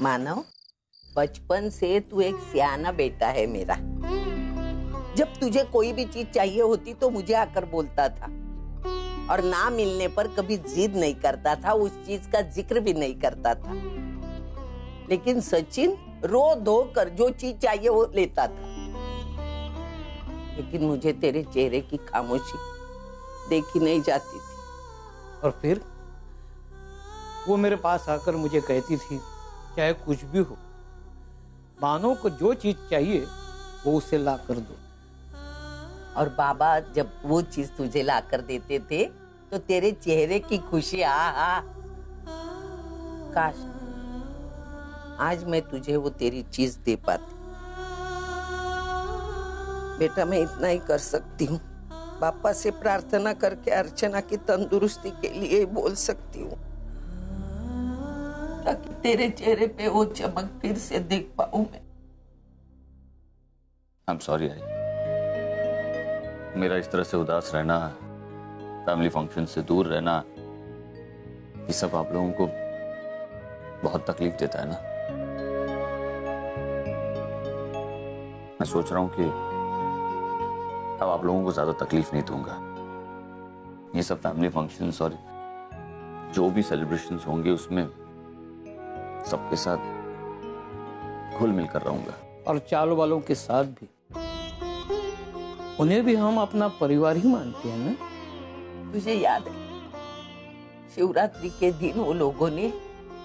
मानव बचपन से तू एक सियाना बेटा है मेरा। जब तुझे कोई भी चीज़ चाहिए होती तो मुझे आकर बोलता था। और ना मिलने पर कभी जिद नहीं करता था, उस चीज़ का ज़िक्र भी नहीं करता था। लेकिन सचिन रो धो कर जो चीज़ चाहिए वो लेता था। लेकिन मुझे तेरे चेहरे की खामोशी देखी नहीं जाती थी। और फिर वो मेरे पास आकर मुझे कहती थी चाहे कुछ भी हो, मानो को जो चीज़ चाहिए, वो उसे ला कर दो। और बाबा, जब वो चीज़ तुझे ला कर देते थे तो तेरे चेहरे की खुशी, आ आ। काश आज मैं तुझे वो तेरी चीज़ दे पाती। बेटा, मैं इतना ही कर सकती हूँ। पापा से प्रार्थना करके, अर्चना की तंदुरुस्ती के लिए बोल सकती हूँ। तेरे चेहरे पे वो चमक फिर से देख पाऊँ मैं। Am sorry I. मेरा इस तरह से उदास रहना फैमिली फ़ंक्शन से दूर रहना, ये सब आप लोगों को बहुत तकलीफ़ देता है ना? मैं सोच रहा हूँ कि अब आप लोगों को ज़्यादा तकलीफ़ नहीं दूँगा। ये सब फैमिली फ़ंक्शंस और जो भी सेलिब्रेशंस होंगे, उसमें सबके साथ घुल मिल कर रहूँगा। और चाल वालों के साथ भी। उन्हें भी हम अपना परिवार ही मानते हैं ना? तुझे याद है शिवरात्रि के दिन वो लोगों ने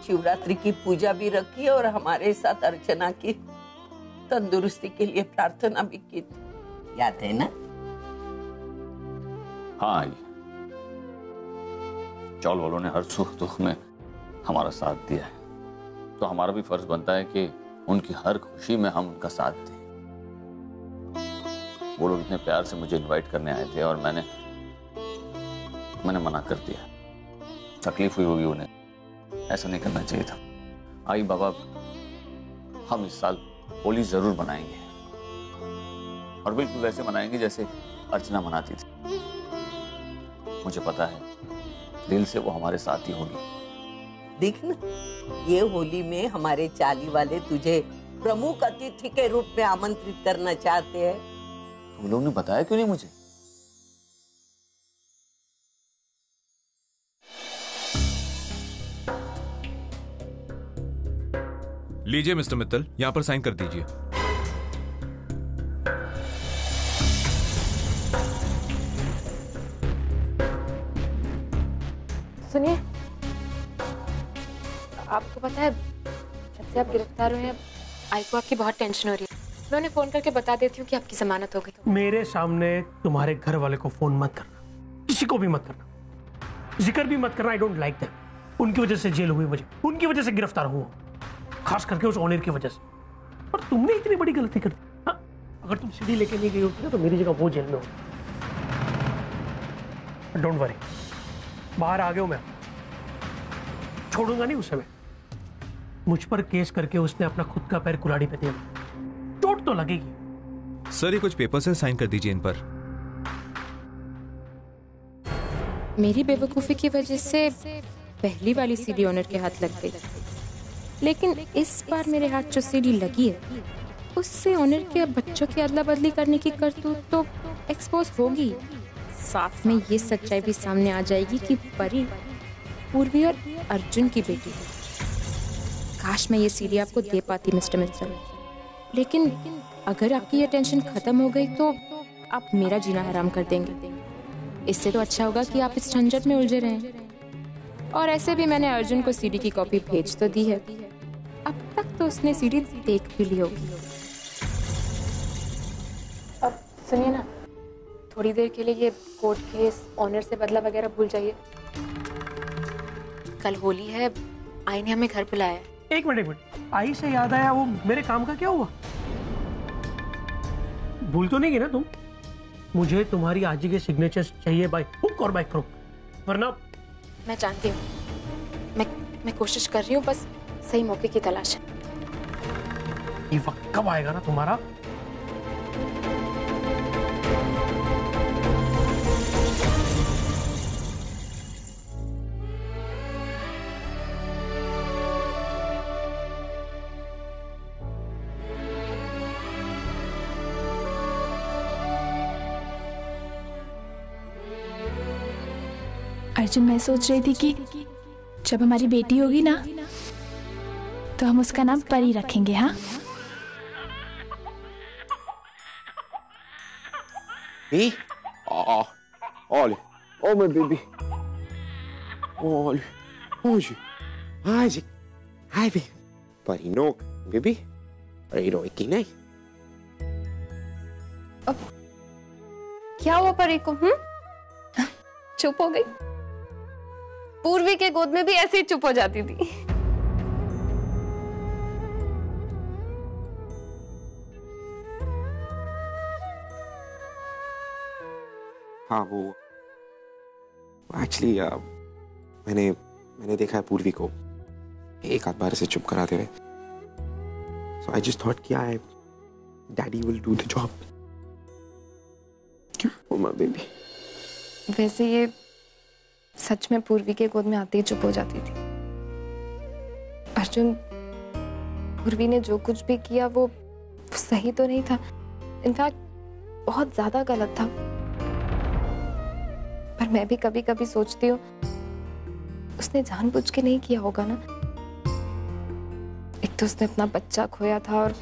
शिवरात्रि की पूजा भी रखी और हमारे साथ अर्चना की। तंदुरुस्ती के लिए प्रार्थना भी की थी। याद है ना? हाँ चौल वालों ने हर सुख दुख में हमारा साथ दिया है। तो हमारा भी फ़र्ज़ बनता है कि उनकी हर खुशी में हम उनका साथ दें। वो लोग इतने प्यार से मुझे इनवाइट करने आए थे और मैंने मैंने मना कर दिया। तकलीफ़ हुई होगी उन्हें। ऐसा नहीं करना चाहिए था। आई बाबा, हम इस साल होली ज़रूर मनाएँगे। और बिल्कुल वैसे मनाएँगे जैसे अर्चना मनाती थी। मुझे पता है, दिल से वो हमारे साथ ही होगी। देख ना ये होली में हमारे चाली वाले तुझे प्रमुख अतिथि के रूप में आमंत्रित करना चाहते हैं। तुम लोग ने बताया क्यों नहीं मुझे? लीजिए मिस्टर मित्तल यहाँ पर साइन कर दीजिए। आपको पता है जब से आप गिरफ़्तार हुए हैं आई को आपकी बहुत टेंशन हो रही है। मैं उन्हें फ़ोन करके बता देती हूँ कि आपकी जमानत हो गई तो। मेरे सामने तुम्हारे घर वाले को फ़ोन मत करना। किसी को भी मत करना। ज़िक्र भी मत करना आई डोंट लाइक दैट उनकी वजह से जेल हुई मुझे। उनकी वजह से गिरफ़्तार हुआ। खास करके उस ऑनर की वजह से। पर तुमने इतनी बड़ी गलती कर दी। हाँ, अगर तुम सीढ़ी लेके नहीं गई होती ना तो मेरी जगह वो जेल में हो डोंट वरी बाहर आ गया हूँ मैं। छोड़ूँगा नहीं उसे मैं। मुझ पर केस करके उसने अपना खुद का पैर कुलाड़ी पे दिया। चोट तो लगेगी। सर ये कुछ पेपर्स है साइन कर दीजिए इन पर। मेरी बेवकूफ़ी की वजह से पहली वाली सीडी ऑनर के हाथ लग गई। लेकिन इस बार मेरे हाथ जो सीडी लगी है उससे ऑनर के बच्चों की अदला बदली करने की करतूत तो एक्सपोज होगी। साथ में ये सच्चाई भी सामने आ जाएगी कि परी पूर्वी और अर्जुन की बेटी है। काश मैं ये सीडी आपको दे पाती, मिस्टर मित्तल। लेकिन अगर आपकी ये टेंशन खत्म हो गई तो आप मेरा जीना हराम कर देंगे। इससे तो अच्छा होगा कि आप इस झंझट में उलझे रहें। और ऐसे भी मैंने अर्जुन को सीडी की कॉपी भेज तो दी है। अब तक तो उसने सीडी देख भी ली होगी। अब सुनिए ना, थोड़ी देर के लिए ये कोर्ट केस ऑनर से बदला वगैरह भूल जाइए। कल होली है आई ने हमें घर बुलाया एक मिनट एक मिनट। आई से याद आया वो मेरे काम का क्या हुआ? भूल तो नहीं गई ना तुम? मुझे तुम्हारी आज के सिग्नेचर चाहिए। बाय हुक और बाय क्रोक वरना मैं जानती हूँ। मैं मैं कोशिश कर रही हूँ बस सही मौके की तलाश है। ये वक्त कब आएगा ना तुम्हारा? अर्जुन मैं सोच रही थी कि जब हमारी बेटी होगी ना तो हम उसका नाम परी रखेंगे हाँ? नहीं? क्या हुआ परी को हम चुप हो गई? पूर्वी के गोद में भी ऐसे ही चुप हो जाती थी। हाँ वो एक्चुअली मैंने मैंने देखा है पूर्वी को। एक आध बार से चुप कराते हुए। सो आई जस्ट थॉट कि I daddy will do the job क्यों? माय बेबी वैसे ये सच में पूर्वी के गोद में आते ही चुप हो जाती थी। अर्जुन, पूर्वी ने जो कुछ भी किया, वो सही तो नहीं था। इनफैक्ट, बहुत ज़्यादा गलत था। पर मैं भी कभी कभी सोचती हूँ, उसने जानबूझ के नहीं किया होगा ना? एक तो उसने अपना बच्चा खोया था और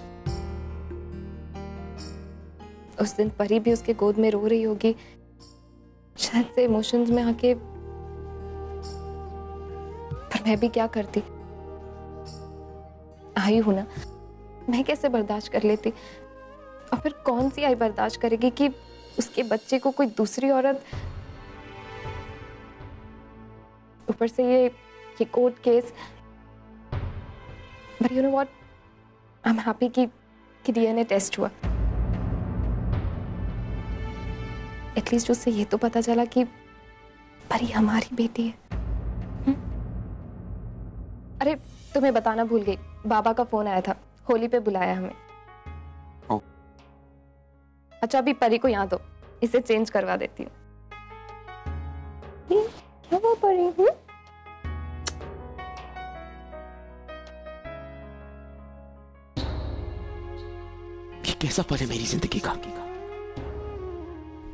उस दिन परी भी उसके गोद में रो रही होगी। शायद से इमोशंस में आके मैं भी क्या करती? आई हूँ ना। मैं कैसे बर्दाश्त कर लेती? और फिर कौन सी आई बर्दाश्त करेगी कि उसके बच्चे को कोई दूसरी औरत? ऊपर से ये ये court case. But you know what I am happy कि कि डीएनए टेस्ट हुआ। एटलीस्ट उससे ये तो पता चला कि, परी हमारी बेटी है? अरे तुम्हें बताना भूल गई। बाबा का फ़ोन आया था। होली पे बुलाया हमें। ओ। अच्छा अभी परी को यहाँ दो। इसे चेंज करवा देती हूँ। क्या वो परी? ये कैसा पल है मेरी ज़िंदगी का?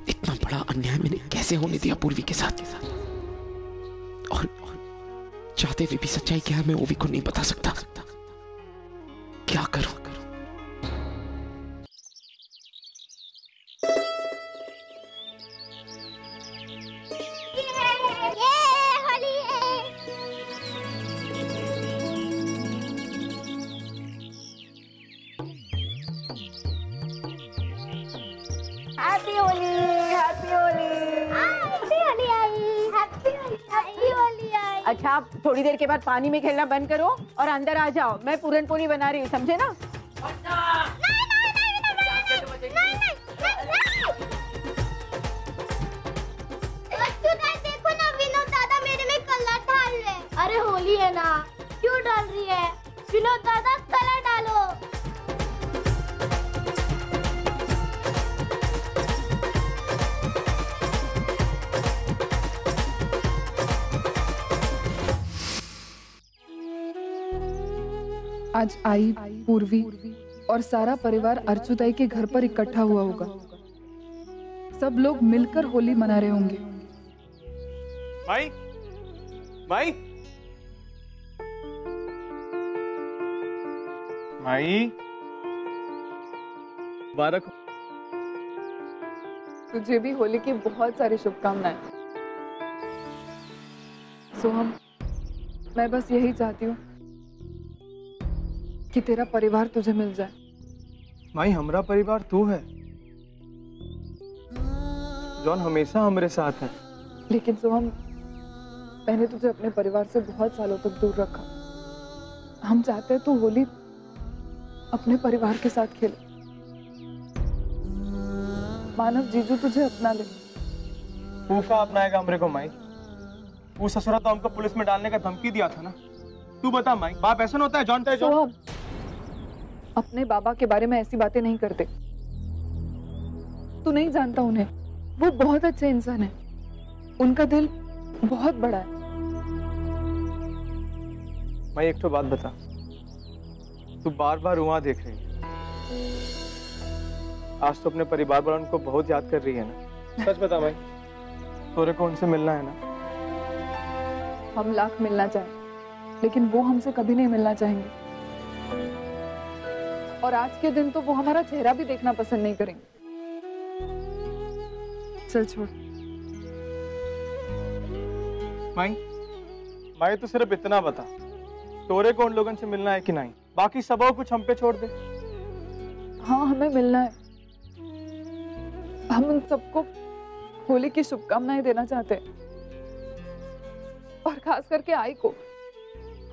इतना बड़ा अन्याय मैंने कैसे होने दिया पूर्वी के साथ? के साथ और, और चाहते हुए भी सच्चाई क्या है मैं वो भी को नहीं बता सकता। क्या करूँ? थोड़ी देर के बाद पानी में खेलना बंद करो और अंदर आ जाओ। मैं पूरन पोली बना रही हूँ, समझे ना? आज आई पूर्वी और सारा परिवार अर्चुताई के घर पर इकट्ठा हुआ होगा। सब लोग मिलकर होली मना रहे होंगे। माई माई। माई। मुबारक तुझे भी होली की बहुत सारी शुभकामनाएँ। सोहम मैं बस यही चाहती हूँ कि तेरा परिवार तुझे मिल जाए। माई हमरा परिवार तू है। जॉन हमेशा हमारे साथ है। लेकिन सोहम मैंने तुझे अपने परिवार से बहुत सालों तक दूर रखा। हम चाहते हैं तू होली अपने परिवार के साथ खेले। मानव जीजू तुझे अपना ले। फूफा अपनाएगा हमरे को माई। वो ससुरा तो हमको पुलिस में डालने का धमकी दिया था ना। तू बता माई बाप ऐसा होता है जॉन? सोहम अपने बाबा के बारे में ऐसी बातें नहीं करते। तू नहीं जानता उन्हें। वो बहुत अच्छे इंसान है। उनका दिल बहुत बड़ा है। मैं एक तो बात बता। तू बार बार वहाँ देख रही है। आज तो अपने परिवार वालों को बहुत याद कर रही है ना? सच बता भाई। तोरे को उनसे मिलना है ना? हम लाख मिलना चाहें लेकिन वो हमसे कभी नहीं मिलना चाहेंगे। और आज के दिन तो वो हमारा चेहरा भी देखना पसंद नहीं करेंगे चल छोड़। माई माई तो सिर्फ़ इतना बता तोरे को उन लोगों से मिलना है कि नहीं? बाकी सबको कुछ हम पे छोड़ दे। हाँ हमें मिलना है। हम उन सबको होली की शुभकामनाएँ देना चाहते हैं। और खास करके आई को।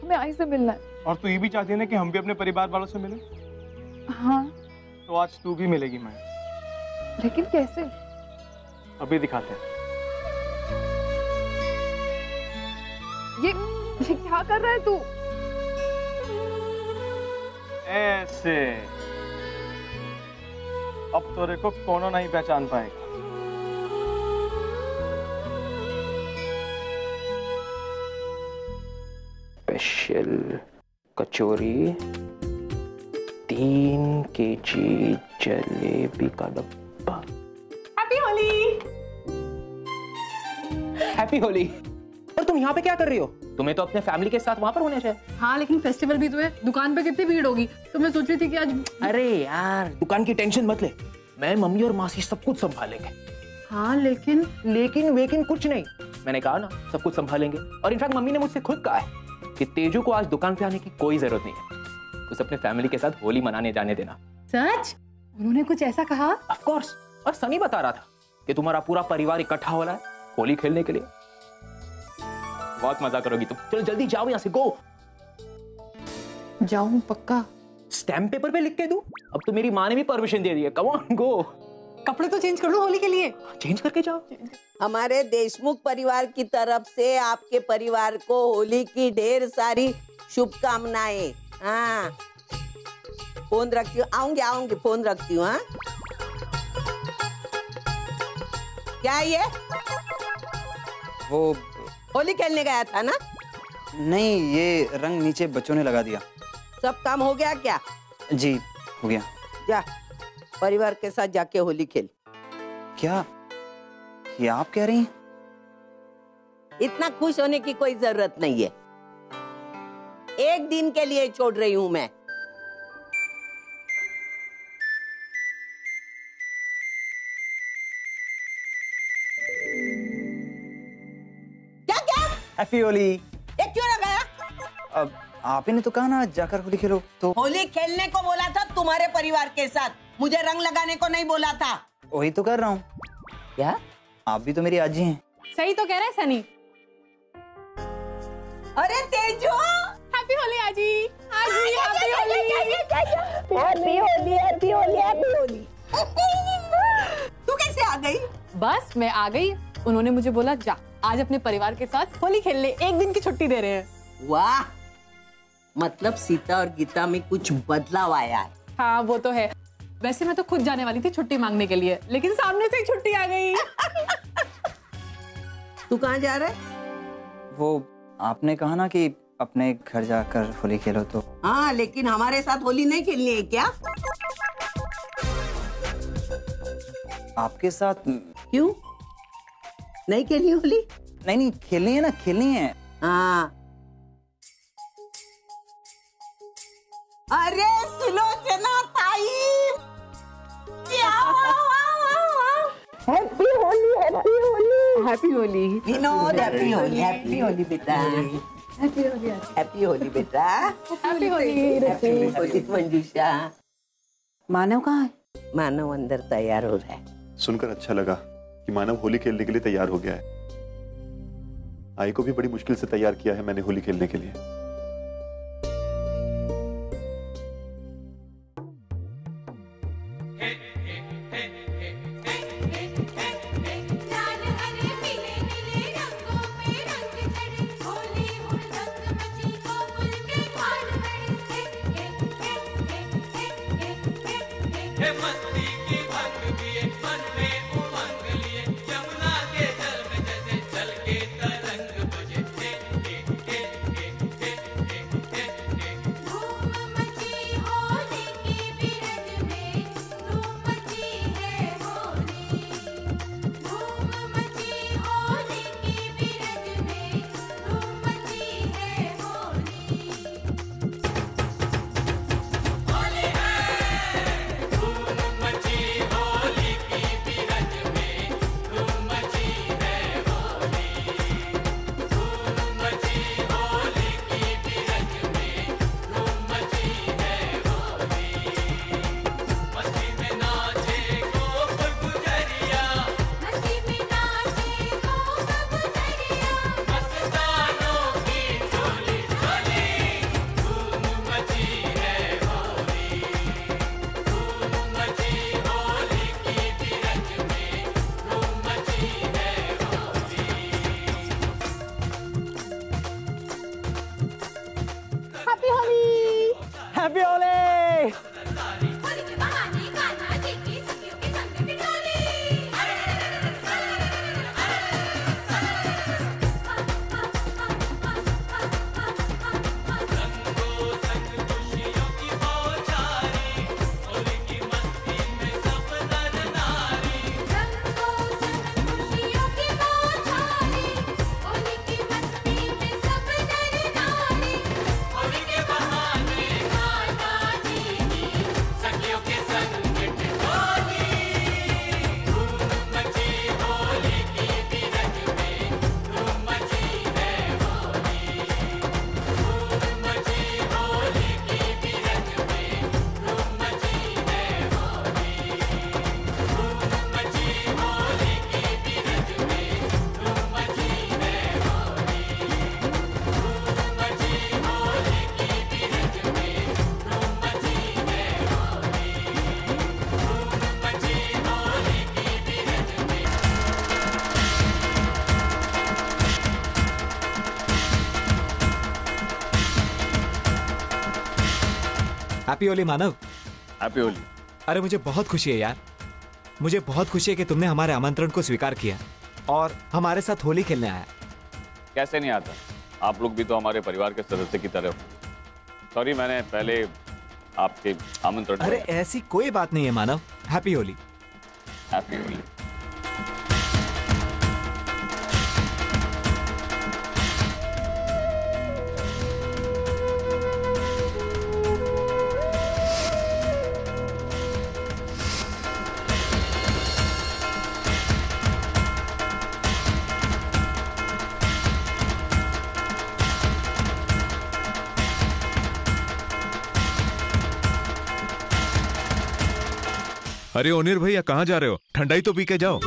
हमें आई से मिलना है। और तू ये भी चाहती है ना कि हम भी अपने परिवार वालों से मिले? हाँ। तो आज तू भी मिलेगी मैं। लेकिन कैसे? अभी दिखाते हैं। ये ये क्या कर रहा है तू? ऐसे। अब तोरे को कोनो नहीं पहचान पाएगा। स्पेशल कचौरी। तीन केजी जलेबी का डब्बा। हैप्पी होली हैप्पी होली और तुम यहाँ पे क्या कर रही हो? तुम्हें तो अपने फैमिली के साथ वहाँ पर होना चाहिए। हाँ लेकिन फेस्टिवल भी तो है। दुकान पे कितनी भीड़ होगी? तो मैं सोच रही थी कि आज अरे यार दुकान की टेंशन मत ले। मैं मम्मी और मासी सब कुछ संभालेंगे। हाँ लेकिन लेकिन वेकिन कुछ नहीं। मैंने कहा ना सब कुछ संभालेंगे। और इनफैक्ट मम्मी ने मुझसे खुद कहा है कि तेजू को आज दुकान पे आने की कोई ज़रूरत नहीं है। उसे अपने फैमिली के साथ होली मनाने जाने देना। सच? उन्होंने कुछ ऐसा कहा? ऑफ़ कोर्स और सनी बता रहा था कि तुम्हारा पूरा परिवार इकट्ठा हो रहा है होली खेलने के लिए। बहुत मज़ा करोगी तुम। चलो जल्दी जाओ यहाँ से गो जाऊँ पक्का। स्टैम्प पेपर पे लिख के दूँ? अब तो मेरी माँ ने भी परमिशन दे दी है। कम ऑन गो कपड़े तो चेंज कर लो होली के लिए। चेंज करके जाओ। हमारे देशमुख परिवार की तरफ़ से आपके परिवार को होली की ढेर सारी शुभकामनाएँ। हाँ फ़ोन रखती हूँ आऊँगी आऊँगी फ़ोन रखती हूँ हाँ क्या ये वो होली खेलने गया था ना नहीं ये रंग नीचे बच्चों ने लगा दिया सब काम हो गया क्या जी हो गया जा परिवार के साथ जाके होली खेल क्या ये आप कह रही हैं इतना खुश होने की कोई ज़रूरत नहीं है एक दिन के लिए छोड़ रही हूँ मैं। क्या क्या? हैप्पी होली। ये क्यों लगाया अब आप ही ने तो कहा ना जाकर होली खेलो। तो होली खेलने को बोला था तुम्हारे परिवार के साथ। मुझे रंग लगाने को नहीं बोला था। वही तो कर रहा हूँ। क्या? आप भी तो मेरी आजी हैं। सही तो कह रहे है सनी। अरे तेजू! हैप्पी होली आजी। आजी happy Holi happy Holi happy Holi happy Holi तू कैसे आ गई? बस मैं आ गई। उन्होंने मुझे बोला जा आज अपने परिवार के साथ होली खेल ले। एक दिन की छुट्टी दे रहे हैं। वाह! मतलब सीता और गीता में कुछ बदलाव आया है। हाँ वो तो है। वैसे मैं तो खुद जाने वाली थी छुट्टी मांगने के लिए लेकिन सामने से ही छुट्टी आ गई। तू कहाँ जा रहा है? वो आपने कहा ना कि अपने घर जाकर होली खेलो तो। हाँ लेकिन हमारे साथ होली नहीं खेलनी है क्या? आपके साथ क्यों? नहीं खेलनी होली? नहीं नहीं खेलनी है ना खेलनी है। हाँ। अरे सुलोचना ताई। Happy Holi happy Holi happy Holi Vinod happy Holi happy Holi बेटा। हैप्पी होली बेटा। हैप्पी होली होली मंजूषा। मानव कहाँ है? मानव अंदर तैयार हो रहा है। सुनकर अच्छा लगा कि मानव होली खेलने के लिए तैयार हो गया है। आई को भी बड़ी मुश्किल से तैयार किया है मैंने होली खेलने के लिए। Hey, what? Happy Holi Manav. Happy Holi अरे मुझे बहुत खुशी है यार। मुझे बहुत खुशी है कि तुमने हमारे आमंत्रण को स्वीकार किया और हमारे साथ होली खेलने आया। कैसे नहीं आता? आप लोग भी तो हमारे परिवार के सदस्य की तरह सॉरी मैंने पहले आपके आमंत्रण अरे ऐसी कोई बात नहीं है मानव। हैप्पी होली हैप्पी होली अरे ओनिर भैया कहाँ जा रहे हो? ठंडाई तो पी के जाओ।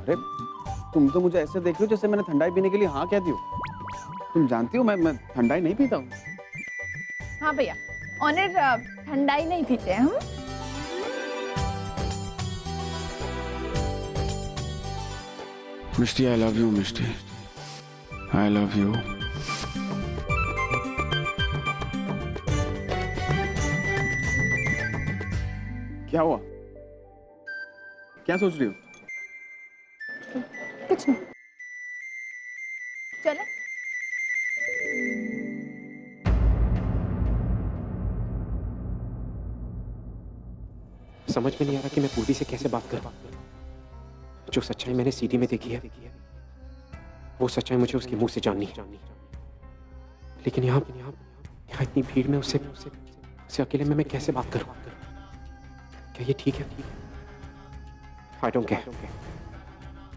अरे तुम तो मुझे ऐसे देख रहे हो जैसे मैंने ठंडाई पीने के लिए हाँ कह दी हो। तुम जानती हो मैं मैं ठंडाई नहीं पीता हूँ। हाँ भैया ऑनर ठंडाई नहीं पीते हैं हम। Mishti I love you Mishti I love you क्या हुआ? क्या सोच रही हो? कुछ नहीं। चले। समझ में नहीं आ रहा कि मैं पूरी से कैसे बात करूँ। जो सच्चाई मैंने सीडी में देखी है वो सच्चाई मुझे उसके मुँह से जाननी है। लेकिन यहाँ यहाँ यहाँ इतनी भीड़ में उससे उससे अकेले में मैं कैसे बात करूँ? क्या ये ठीक है। आई डोंट केयर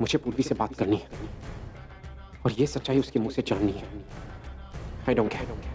मुझे पूर्वी से बात करनी है। और ये सच्चाई उसके मुँह से जाननी है। I don't care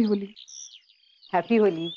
happy Holi happy Holi